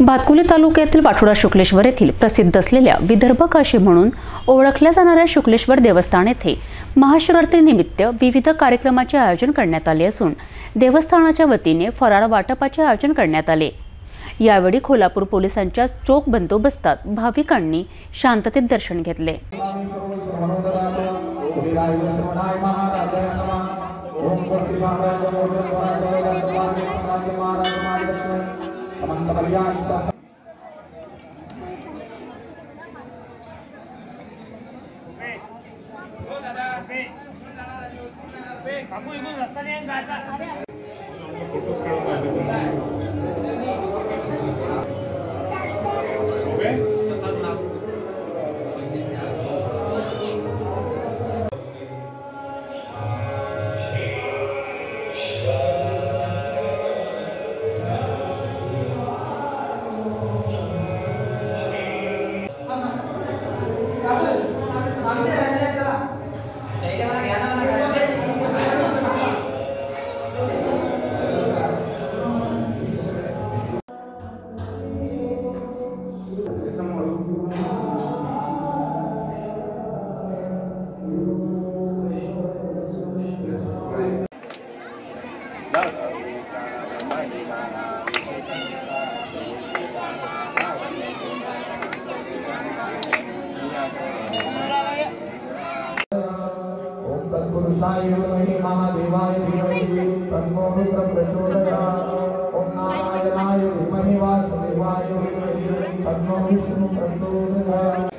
भातकुली तालुक्यातील पाठोडा शुक्लेश्वर येथील प्रसिद्ध असलेल्या विदर्भ काशी म्हणून ओळखल्या जाणाऱ्या शुक्लेश्वर देवस्थान येथे महाशिवरात्रीनिमित्त विविध कार्यक्रमाचे आयोजन करण्यात आले असून देवस्थानाच्या वतीने फराळ वाटपाचे आयोजन करण्यात आले यावेळी कोल्हापूर पोलिसांच्या चोख बंदोबस्तात भाविकांनी शांततेत दर्शन घेतले Samantha Tagliani sta Ma pure non sta rientrando? तत्पुरुषाय विद्महे महादेवाय धीमहि तन्नो रुद्र प्रचोदयात्। नारायणाय विद्महे वासुदेवाय धीमहि तन्नो विष्णु प्रचोदयात्।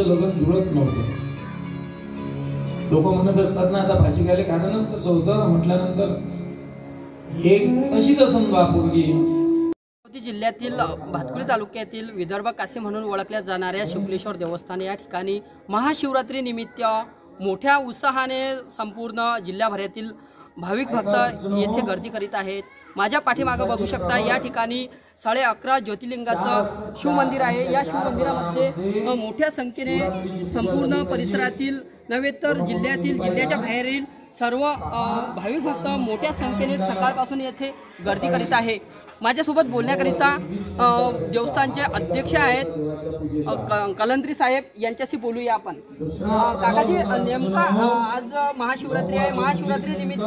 लग्न जुळत नव्हतं. लोक म्हणत असतात ना आता भाजी खायला कारणच तसं होतं म्हटल्यानंतर एक अशीच असं बा पोरगी अमरावती जिल्ह्यातील भातकुली तालुक्यातील विदर्भ काशी म्हणून ओळखल्या जाणाऱ्या शुक्लेश्वर देवस्थान या ठिकाणी महाशिवरात्री निमित्त मोठ्या उत्साहाने संपूर्ण जिल्ह्याभरातील भाविक भक्त येथे गर्दी करीत आहेत. माझ्या पाठीमागं बघू शकता या ठिकाणी साडे अकरा ज्योतिर्लिंगाचं शिवमंदिर आहे. या शिवमंदिरामध्ये मोठ्या संख्येने संपूर्ण परिसरातील नव्हे तर जिल्ह्यातील जिल्ह्याच्या बाहेरील सर्व भाविक भक्त मोठ्या संख्येने सकाळपासून येथे गर्दी करीत आहे. माझ्यासोबत बोलण्याकरिता देवस्थानचे अध्यक्ष आहेत कलंत्री साहेब यांच्याशी बोलूया आपण. काकाजी नेमका आज महाशिवरात्री आहे. महाशिवरात्री निमित्त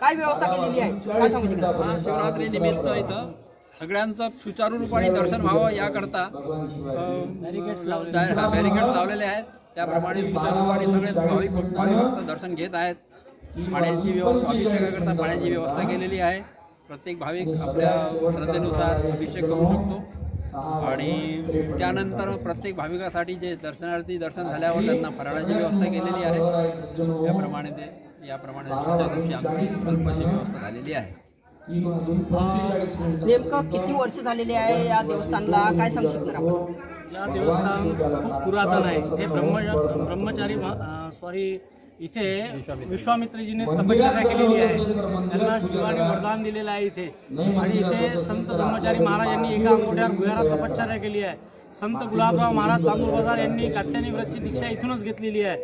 काय व्यवस्था केलेली आहे? काय सांगू शकाल? महाशिवरात्री निमित्त इथं सगळ्यांचं सुचारू रूपाने दर्शन व्हावं याकरता बॅरिकेड्स बॅरिकेड्स लावलेले आहेत. त्याप्रमाणे सुचारू रूपाने सगळे भाविक दर्शन घेत आहेत. पाण्याची व्यवस्था अभिषेकाकरता पाण्याची व्यवस्था केलेली आहे. प्रत्येक भाविक आपल्या श्रद्धेनुसार अभिषेक करू शकतो. आणि त्यानंतर प्रत्येक भाविकासाठी जे दर्शनार्थी दर्शन झाल्यावर त्यांना फराळाची व्यवस्था केलेली आहे. याप्रमाणे ते याप्रमाणे रूपी आमची अल्पशी व्यवस्था झालेली आहे. नेमकं किती वर्ष झालेले आहे या देवस्थानला? काय सांगू शकणार आपण? या देवस्थान खूप पुरातन आहे. हे ब्रह्म ब्रह्मचारी सॉरी इथे विश्वामित्रजीने तपश्चर्या केलेली आहे. त्यांना शिवाने वरदान दिलेलं आहे इथे. आणि इथे संत ब्रह्मचारी महाराज यांनी एका मोठ्या भुयारात तपश्चर्या केली आहे. संत गुलाबराव महाराज चांदूर बाजार यांनी कात्यानी व्रतची दीक्षा इथूनच घेतलेली आहे.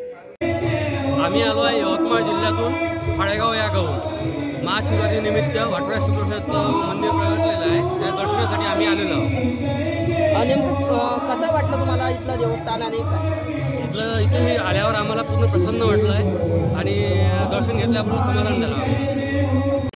आम्ही आलो आहे यवतमाळ जिल्ह्यातून फाळेगाव या गावून. महाशिवरात्री निमित्त वाटोळ्या शुक्रेश्वराचं मंदिर प्रगटलेलं आहे. त्या दर्शनासाठी आम्ही आलेलो आहोत. नेमकं कसं वाटलं तुम्हाला इथलं देवस्थान आणि काय इथे आल्यावर आम्हाला पूर्ण प्रसन्न वाटलं आहे आणि दर्शन घेतल्याबरोबर समाधान झालं.